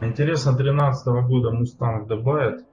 Интересно, 2013 года Мустанг добавит?